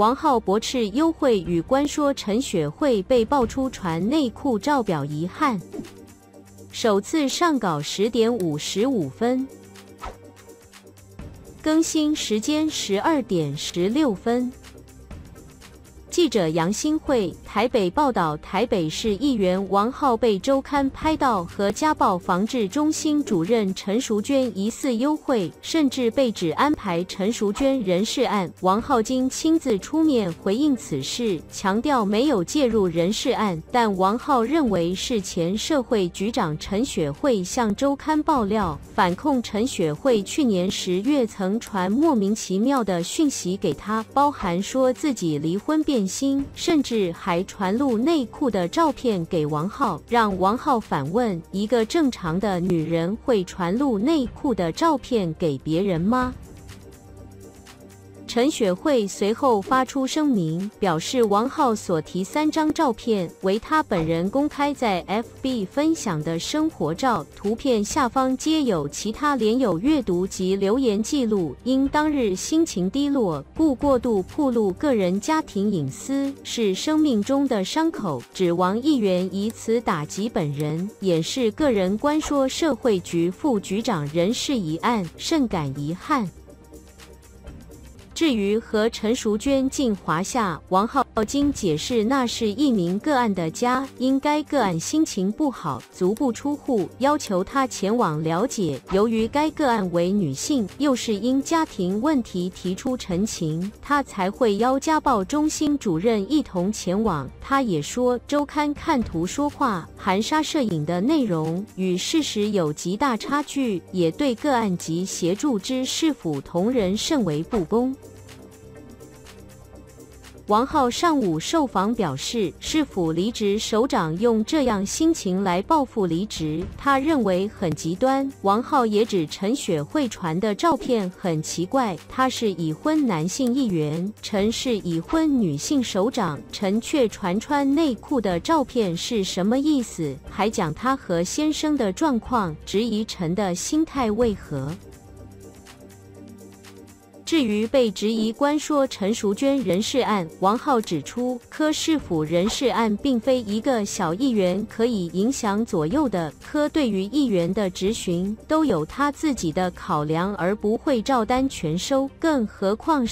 王浩驳斥优惠与官说陈雪慧被爆出传内裤照表遗憾。首次上稿十点五十五分，更新时间十二点十六分。记者杨新慧台北报道，台北市议员王浩被周刊拍到和家暴防治中心主任陈淑娟疑似幽会，甚至被指安排陈淑娟人事案。王浩经亲自出面回应此事，强调没有介入人事案，但王浩认为是前社会局长陈雪慧向周刊爆料，反控陈雪慧去年十月曾传莫名其妙的讯息给他，包含说自己离婚变。心，甚至还传录内裤的照片给王浩，让王浩反问：一个正常的女人会传录内裤的照片给别人吗？陈雪慧随后发出声明，表示王浩所提三张照片为他本人公开在 FB 分享的生活照，图片下方皆有其他连友阅读及留言记录。因当日心情低落，故过度暴露个人家庭隐私，是生命中的伤口。指王议员以此打击本人，掩饰个人官说社会局副局长人事一案，甚感遗憾。至于和陈淑娟进华夏，王浩经解释那是一名个案的家，因该个案心情不好，足不出户，要求他前往了解。由于该个案为女性，又是因家庭问题提出陈情，他才会邀家暴中心主任一同前往。他也说，周刊看图说话、含沙射影的内容与事实有极大差距，也对个案及协助之市府同仁甚为不公。王浩上午受访表示，市府离职首长用这样心情来报复离职，他认为很极端。王浩也指陈雪慧传的照片很奇怪，他是已婚男性议员，陈是已婚女性首长，陈却传穿内裤的照片是什么意思？还讲他和先生的状况，质疑陈的心态为何？至于被质疑官说陈淑娟人事案，王浩指出，柯市府人事案并非一个小议员可以影响左右的，柯对于议员的质询都有他自己的考量，而不会照单全收，更何况。